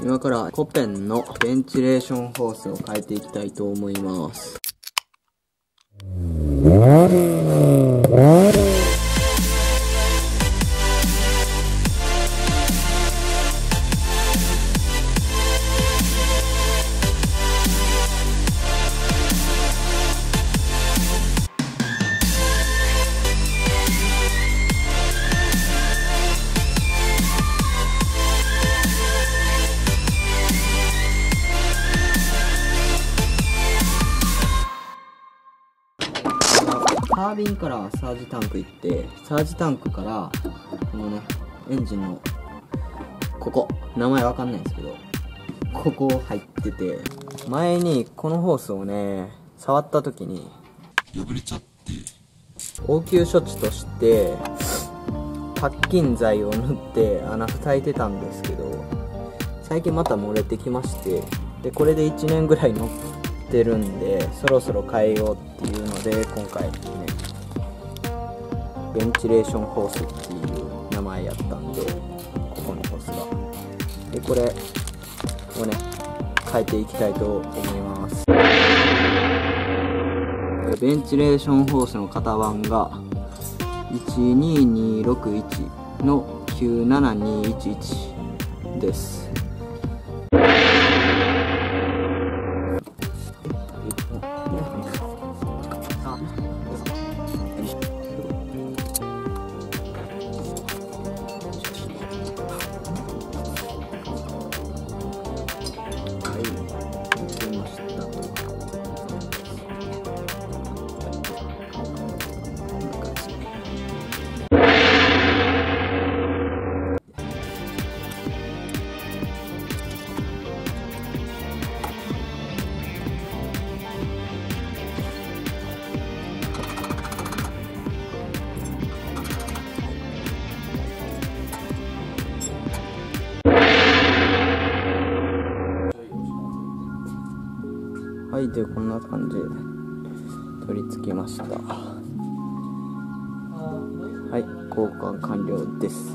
今からコペンのベンチレーションホースを変えていきたいと思います。タービンからサージタンク行ってサージタンクからこのねエンジンのここ名前わかんないんですけどここ入ってて前にこのホースをね触った時に破れちゃって。応急処置としてパッキン剤を塗って穴塞いでたんですけど最近また漏れてきましてでこれで1年ぐらい乗っててるんでそろそろ変えようっていうので今回ねベンチレーションホースっていう名前やったんでここのホースが。でこれをね変えていきたいと思います。ベンチレーションホースの型番が12261の97211です。はい、でこんな感じで取り付けました。はい、交換完了です。